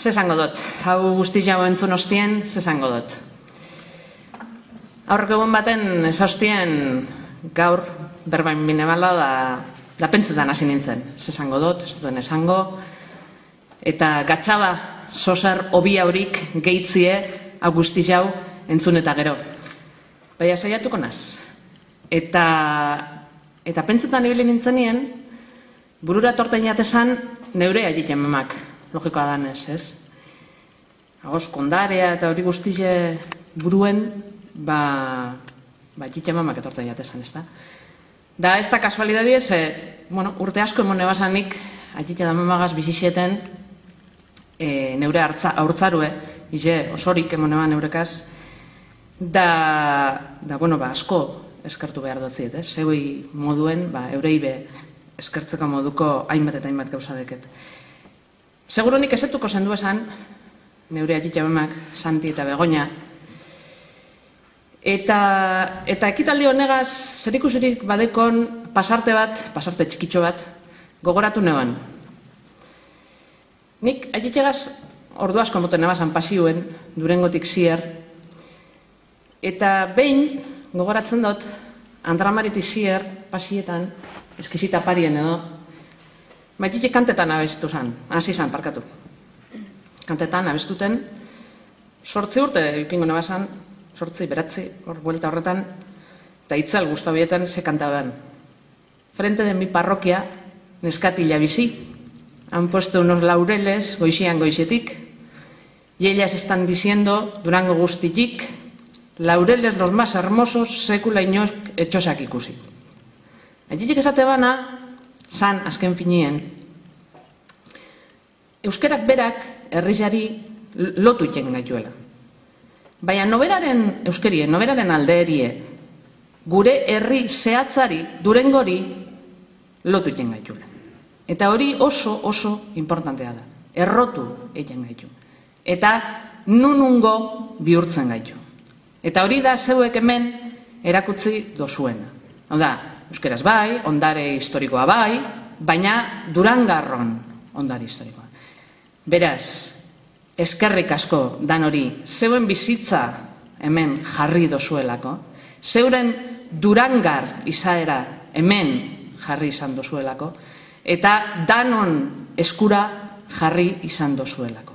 Zesango dut, hau guzti jau entzun ostien, zesango dut. Aurreko egun baten esostien gaur berbain binebala da, da pentsetan hasi nintzen. Zesango dut, ez duten esango. Eta gatxaba, soser hobi haurik geitzie hau jau entzun eta gero. Baina saiatuko naz. Eta, eta pentsetan ibili nintzenien, burura torten jatesan neure agiten memak logikoa danez, ez? Agoz, kondarea eta hori guztize buruen, ba, ba txitxe mamak etorten jatesan, ez da? Da, ez da kasualidadi ez, bueno, urte asko emone basanik, atxitxe da mamagaz bizizieten, e, neure hartza, aurtzarue, ize osorik emone ba neurekaz, da, da, bueno, ba, asko eskertu behar dutziet, ez? Zeui moduen, ba, eurei be, eskertzeko moduko hainbat eta hainbat gauza deket. Seguro nik esetuko zendu esan, neure atxitxabemak, Santi eta Begoña. Eta, eta ekitaldi honegaz, zer ikusirik badekon pasarte bat, pasarte txikitxo bat, gogoratu neban. Nik atxitxegaz ordu asko moten nebazan pasioen, durengotik zier, eta behin, gogoratzen dut, Andramariti zier, pasietan, eskizita parien edo, Baitite kantetan abestu zan, hasi zan, parkatu. Kantetan abestuten, sortzi urte, ikingo nabasan, sortzi, beratzi, hor buelta horretan, eta itzal guztabietan ze kantaban. Frente de mi parroquia, neskatila bizi, han puesto unos laureles, goixian goixetik, y ellas están diciendo, durango guztitik, laureles los más hermosos, sekula inoz etxosak ikusi. Aitik esate bana, san azken finien, euskerak berak herrizari lotu iten gaituela. Baina noberaren euskerie, noberaren aldeerie, gure herri zehatzari, durengori, lotu iten gaituela. Eta hori oso, oso importantea da. Errotu egiten gaitu. Eta nunungo bihurtzen gaitu. Eta hori da zeuek hemen erakutzi dozuena. Hau da, euskeraz bai, ondare historikoa bai, baina durangarron ondare historikoa. Beraz, eskerrik asko dan hori, zeuen bizitza hemen jarri dozuelako, zeuren durangar izaera hemen jarri izan dozuelako, eta danon eskura jarri izan dozuelako.